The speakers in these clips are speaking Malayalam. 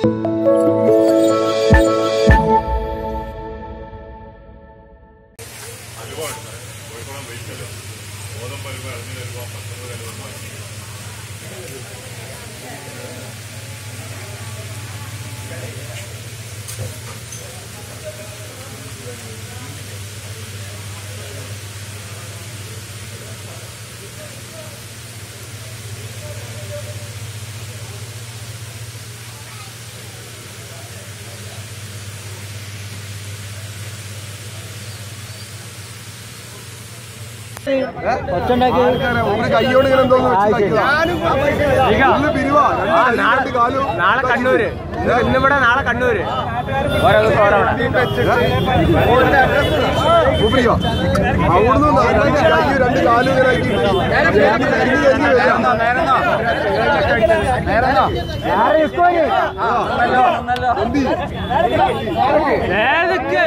ആൾക്കാരെ ഒരു കയ്യോട് ഇങ്ങനെ എന്തോന്ന് വെച്ചുണ്ടാക്കിയതാ. ഫുള്ള് പിരിവാ. രണ്ട് കൈ, രണ്ട് കാലും. നാളെ കണ്ണൂര് ഇന്ന് ഇന്നിവിടെ നാളെ കണ്ണൂര് ഓരോ ദിവസം ഓരോ? അവിടുന്ന് കൈയും രണ്ട് കാലും ഇങ്ങനെ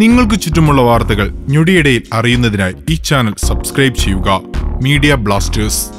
നിങ്ങൾക്ക് ചുറ്റുമുള്ള വാർത്തകൾ ഞൊടിയിടയിൽ അറിയുന്നതിനായി ഈ ചാനൽ സബ്സ്ക്രൈബ് ചെയ്യുക. Media Blasters.